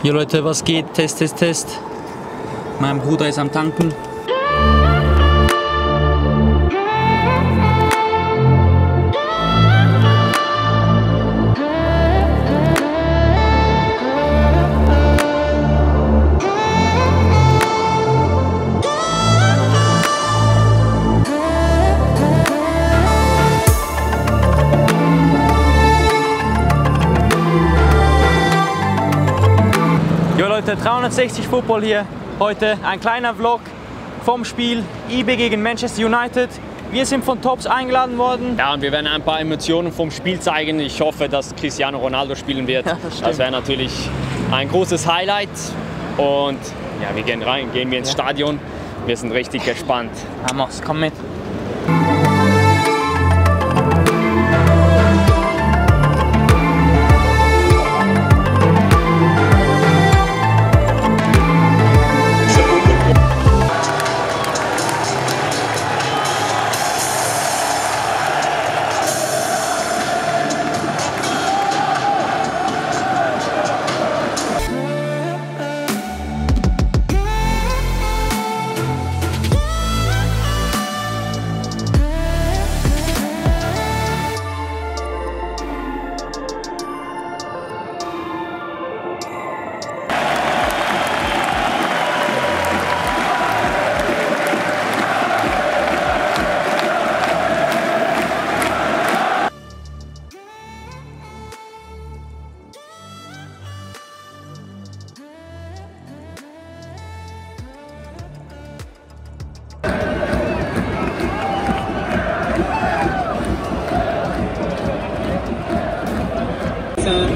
Jo Leute, was geht? Test, Test, Test. Mein Bruder ist am Tanken. Leute, 360 Football hier. Heute ein kleiner Vlog vom Spiel IB gegen Manchester United. Wir sind von Tops eingeladen worden. Ja, und wir werden ein paar Emotionen vom Spiel zeigen. Ich hoffe, dass Cristiano Ronaldo spielen wird. Ja, das das wäre natürlich ein großes Highlight. Und ja, wir gehen rein, gehen wir ins Ja. Stadion. Wir sind richtig gespannt. Vamos, komm mit.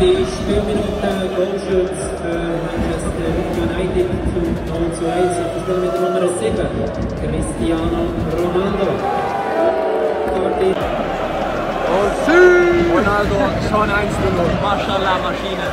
Die Spielminute Goalschutz für Manchester United zu 0 zu 1 auf der Spiel mit der Nummer 7, Cristiano Ronaldo. Karte Ronaldo schon 1-0. Maschallah, Maschine.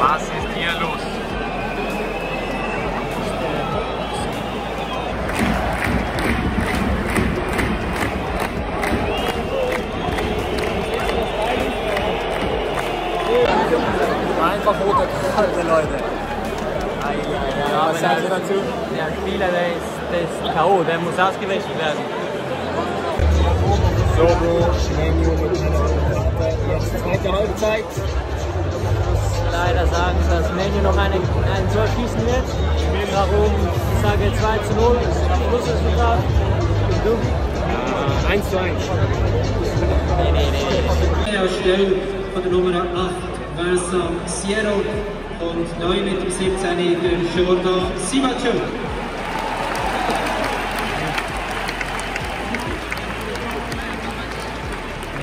Was Einfach rote Karte, Leute. Was sagt ihr dazu? Der Spieler, der ist, der ist K.O., der muss ausgewechselt werden. Sobo, Menu mit Jetzt zweite Halbzeit. Ich muss leider sagen, dass Menu noch eine, ein Tor schießen wird. Warum? Ich sage 2 zu 0, Schlussresultat. Und du? 1 zu 1. Nee, nee, nee, nee. Ausstellung von der Nummer 8, Vincent Sierro und 9 mit dem 17 der Jordan Sivacho.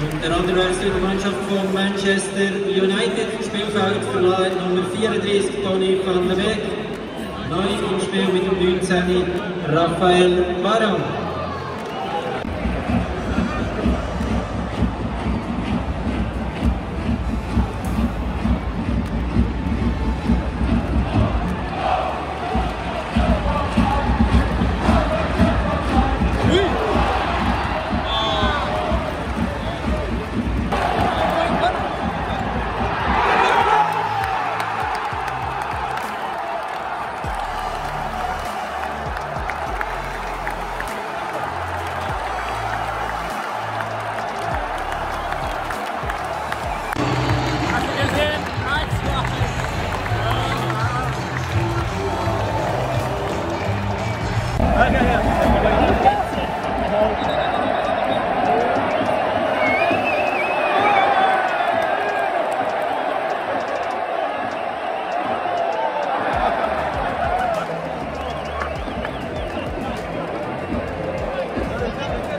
Und der andere ist die Mannschaft von Manchester United, Spielfeld verleiht Nummer 34, Tony van der Beek. Neu im Spiel mit dem 19, Raphael Baran.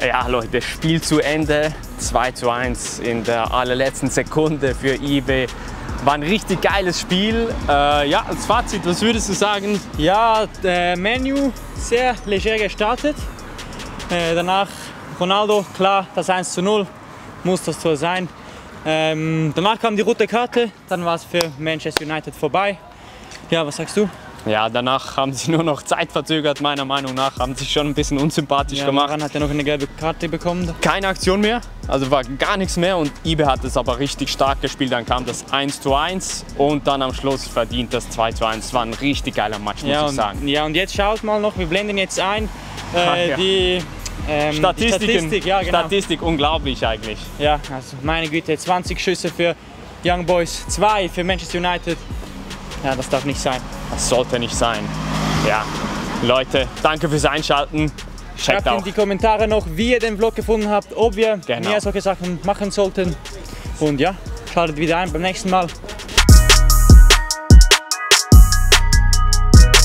Ja, Leute, Spiel zu Ende. 2 zu 1 in der allerletzten Sekunde für IB. War ein richtig geiles Spiel. Äh, ja, als Fazit, was würdest du sagen? Ja, der Menu sehr leger gestartet. Äh, danach Ronaldo, klar, das 1 zu 0 muss das so sein. Ähm, danach kam die rote Karte, dann war es für Manchester United vorbei. Ja, was sagst du? Ja, danach haben sie nur noch Zeit verzögert, meiner Meinung nach. Haben sich schon ein bisschen unsympathisch Ja, gemacht. Maran hat ja noch eine gelbe Karte bekommen. Keine Aktion mehr, also war gar nichts mehr und IBE hat es aber richtig stark gespielt. Dann kam das 1 zu 1 und dann am Schluss verdient das 2 zu 1. War ein richtig geiler Match, muss Ja ich und, sagen. ja, und jetzt schaut mal noch, wir blenden jetzt ein äh, Ah, ja. die, ähm, Statistik. Ja, genau. Statistik unglaublich eigentlich. Ja, also meine Güte, 20 Schüsse für Young Boys, 2 für Manchester United. Ja, das darf nicht sein. Das sollte nicht sein. Ja, Leute, danke fürs Einschalten. Checkt Schreibt in auch. die Kommentare noch, wie ihr den Vlog gefunden habt, ob wir Genau. mehr solche Sachen machen sollten. Und ja, schaltet wieder ein beim nächsten Mal.